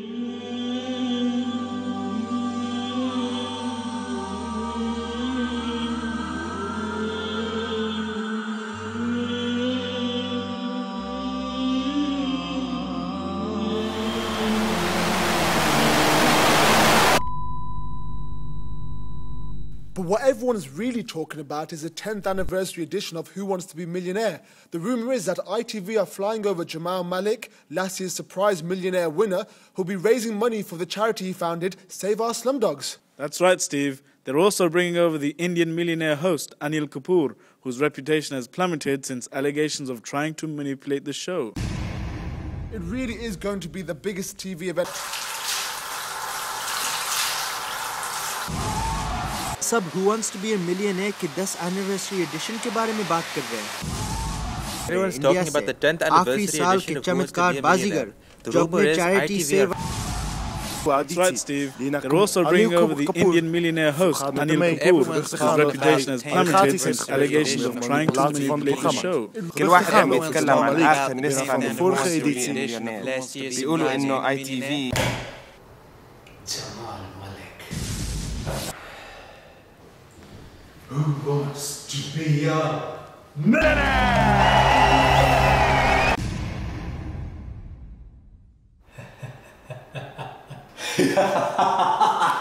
you. Mm -hmm. But what everyone is really talking about is the 10th anniversary edition of Who Wants to Be Millionaire. The rumour is that ITV are flying over Jamal Malik, last year's surprise millionaire winner, who'll be raising money for the charity he founded, Save Our Slumdogs. That's right, Steve. They're also bringing over the Indian millionaire host, Anil Kapoor, whose reputation has plummeted since allegations of trying to manipulate the show. It really is going to be the biggest TV event. सब who wants to be a millionaire के 10 anniversary edition के बारे में बात कर रहे हैं Everyone's India talking about से the 10th आखिरी anniversary साल edition के of Who Wants to चमत्कार Be a Baazigar Millionaire. The जो rumor अपने is चैरिटी ITV सेवा That's right, Steve. They're also bringing over the Indian millionaire host, Anil Kapoor, whose reputation has plummeted since allegations of trying to manipulate the show. كل واحد عم يتكلم عن اخر نسخه من فورخ اديتسي مليونير بيقولوا انه اي Who wants to be a millionaire?